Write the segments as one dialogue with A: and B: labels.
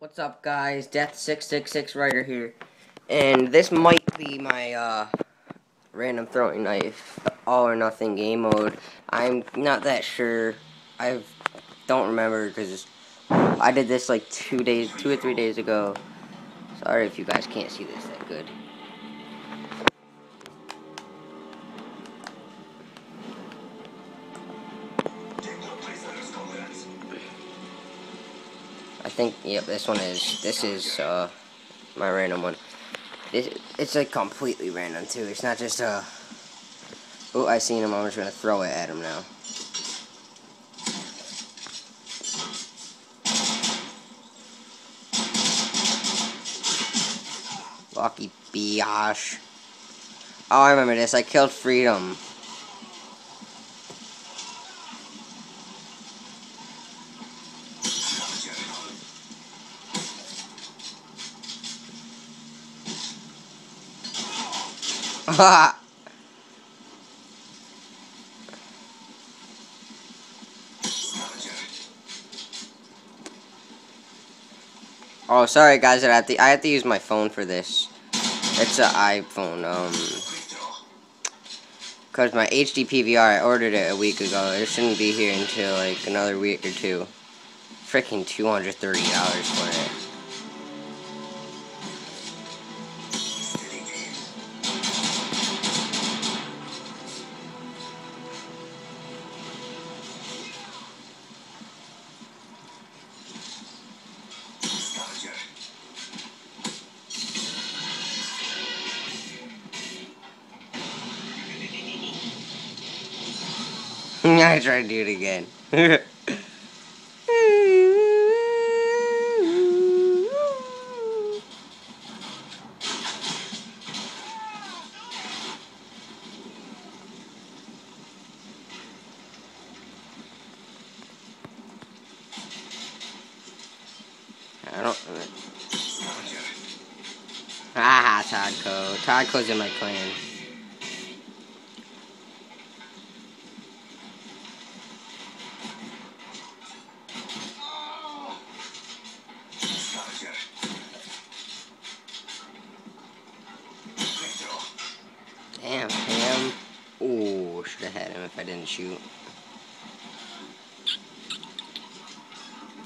A: What's up guys, Death666 Writer here, and this might be my uh, random throwing knife all or nothing game mode. I'm not that sure, I don't remember because I did this like two days, two or three days ago. Sorry if you guys can't see this that good. I think, yep, this one is, this is, uh, my random one. It's like completely random, too. It's not just, uh, oh, I seen him, I'm just gonna throw it at him now. Lucky biatch. Oh, I remember this. I killed Freedom. oh, sorry guys, I have to I have to use my phone for this. It's an iPhone, um, cause my HD PVR I ordered it a week ago. It shouldn't be here until like another week or two. Freaking two hundred thirty dollars for it. I try to do it again. I don't. Ah, Toddco. Toddco's in my clan. Damn, him. Oh, should have had him if I didn't shoot.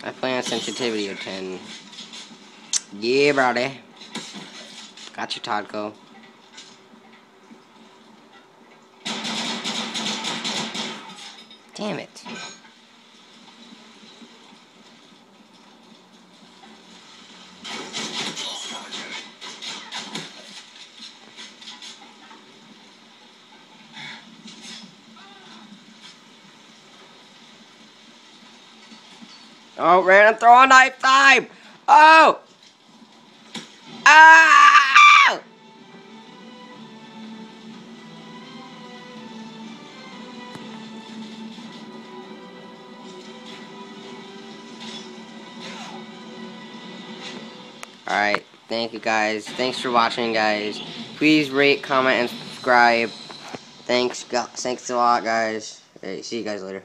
A: I play on sensitivity of 10. Yeah, brother. Got you, Toddco. Damn it. Oh, random throw a knife time! Oh! Ah! Alright, thank you guys. Thanks for watching, guys. Please rate, comment, and subscribe. Thanks, thanks a lot, guys. Right, see you guys later.